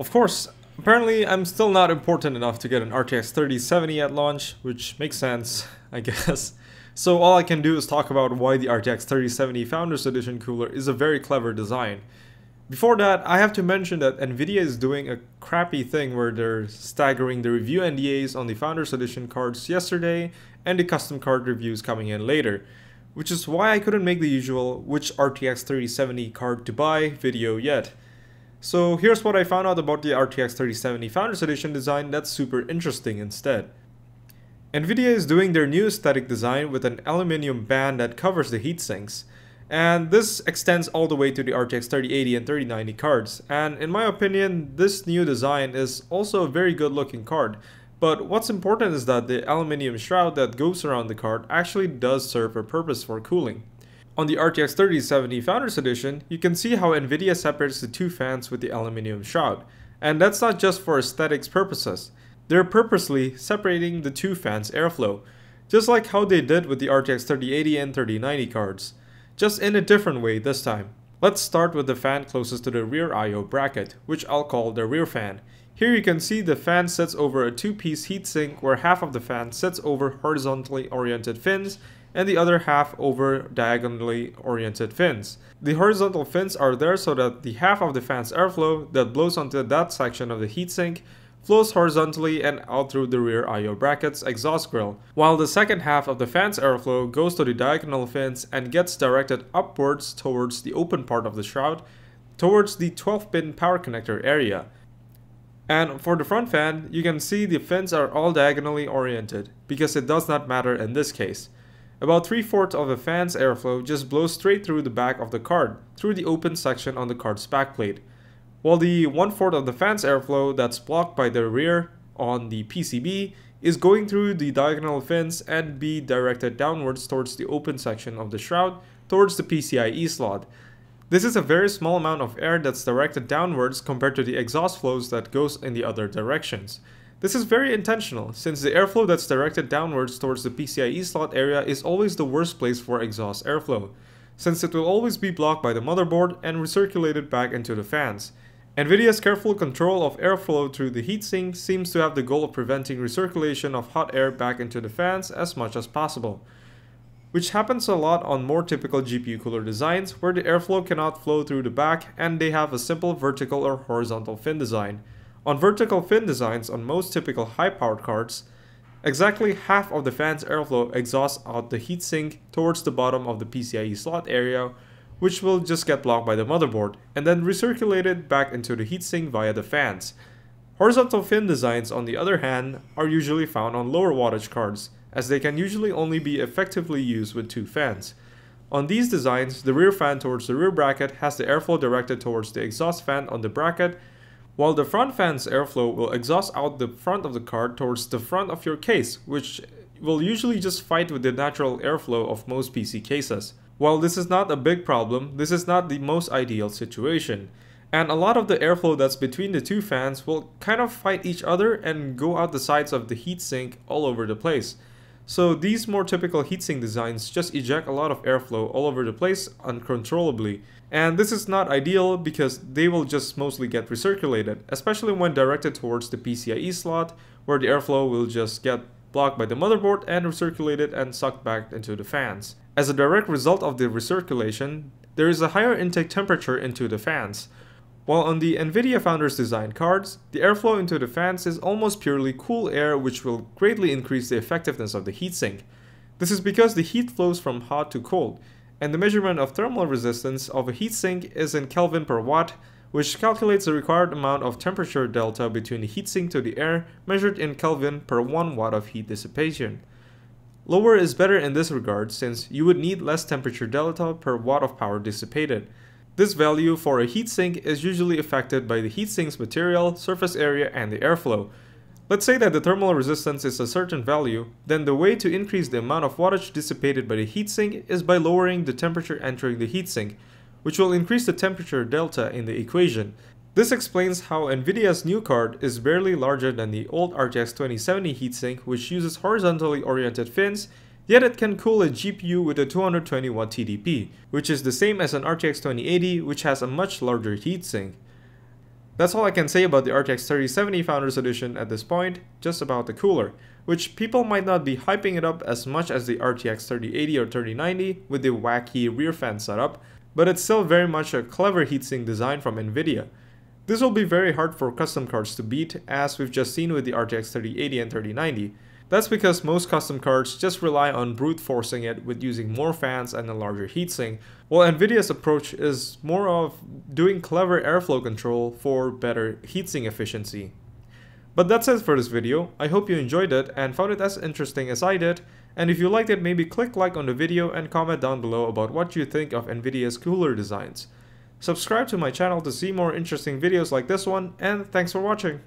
Of course, apparently I'm still not important enough to get an RTX 3070 at launch, which makes sense, I guess. So all I can do is talk about why the RTX 3070 Founders Edition cooler is a very clever design. Before that, I have to mention that Nvidia is doing a crappy thing where they're staggering the review NDAs on the Founders Edition cards yesterday and the custom card reviews coming in later, which is why I couldn't make the usual which RTX 3070 card to buy video yet. So here's what I found out about the RTX 3070 Founders Edition design that's super interesting instead. Nvidia is doing their new aesthetic design with an aluminium band that covers the heat sinks, and this extends all the way to the RTX 3080 and 3090 cards. And in my opinion, this new design is also a very good looking card. But what's important is that the aluminium shroud that goes around the card actually does serve a purpose for cooling. On the RTX 3070 Founders Edition, you can see how Nvidia separates the two fans with the aluminium shroud. And that's not just for aesthetics purposes. They're purposely separating the two fans' airflow, just like how they did with the RTX 3080 and 3090 cards just in a different way this time. Let's start with the fan closest to the rear I.O. bracket, which I'll call the rear fan. Here you can see the fan sits over a two-piece heatsink where half of the fan sits over horizontally oriented fins and the other half over diagonally oriented fins. The horizontal fins are there so that the half of the fan's airflow that blows onto that section of the heatsink flows horizontally and out through the rear I.O. bracket's exhaust grill, while the second half of the fan's airflow goes to the diagonal fins and gets directed upwards towards the open part of the shroud, towards the 12-pin power connector area. And for the front fan, you can see the fins are all diagonally oriented, because it does not matter in this case. About 3 fourths of the fan's airflow just blows straight through the back of the card, through the open section on the card's backplate while the one-fourth of the fan's airflow that's blocked by the rear on the PCB is going through the diagonal fins and be directed downwards towards the open section of the shroud towards the PCIe slot. This is a very small amount of air that's directed downwards compared to the exhaust flows that goes in the other directions. This is very intentional, since the airflow that's directed downwards towards the PCIe slot area is always the worst place for exhaust airflow, since it will always be blocked by the motherboard and recirculated back into the fans. NVIDIA's careful control of airflow through the heatsink seems to have the goal of preventing recirculation of hot air back into the fans as much as possible, which happens a lot on more typical GPU cooler designs where the airflow cannot flow through the back and they have a simple vertical or horizontal fin design. On vertical fin designs on most typical high-powered cards, exactly half of the fan's airflow exhausts out the heatsink towards the bottom of the PCIe slot area which will just get blocked by the motherboard, and then recirculated back into the heatsink via the fans. Horizontal fin designs, on the other hand, are usually found on lower wattage cards, as they can usually only be effectively used with two fans. On these designs, the rear fan towards the rear bracket has the airflow directed towards the exhaust fan on the bracket, while the front fan's airflow will exhaust out the front of the card towards the front of your case, which will usually just fight with the natural airflow of most PC cases. While this is not a big problem, this is not the most ideal situation. And a lot of the airflow that's between the two fans will kind of fight each other and go out the sides of the heatsink all over the place. So these more typical heatsink designs just eject a lot of airflow all over the place uncontrollably. And this is not ideal because they will just mostly get recirculated, especially when directed towards the PCIe slot where the airflow will just get blocked by the motherboard and recirculated and sucked back into the fans. As a direct result of the recirculation, there is a higher intake temperature into the fans. While on the NVIDIA Founders design cards, the airflow into the fans is almost purely cool air which will greatly increase the effectiveness of the heatsink. This is because the heat flows from hot to cold, and the measurement of thermal resistance of a heatsink is in Kelvin per watt, which calculates the required amount of temperature delta between the heatsink to the air measured in Kelvin per 1 watt of heat dissipation. Lower is better in this regard since you would need less temperature delta per watt of power dissipated. This value for a heatsink is usually affected by the heatsink's material, surface area, and the airflow. Let's say that the thermal resistance is a certain value, then the way to increase the amount of wattage dissipated by the heatsink is by lowering the temperature entering the heatsink, which will increase the temperature delta in the equation. This explains how Nvidia's new card is barely larger than the old RTX 2070 heatsink which uses horizontally oriented fins, yet it can cool a GPU with a 220W TDP, which is the same as an RTX 2080 which has a much larger heatsink. That's all I can say about the RTX 3070 Founders Edition at this point, just about the cooler, which people might not be hyping it up as much as the RTX 3080 or 3090 with the wacky rear fan setup, but it's still very much a clever heatsink design from Nvidia. This will be very hard for custom cards to beat, as we've just seen with the RTX 3080 and 3090. That's because most custom cards just rely on brute forcing it with using more fans and a larger heatsink, while Nvidia's approach is more of doing clever airflow control for better heatsink efficiency. But that's it for this video, I hope you enjoyed it and found it as interesting as I did, and if you liked it maybe click like on the video and comment down below about what you think of Nvidia's cooler designs. Subscribe to my channel to see more interesting videos like this one, and thanks for watching!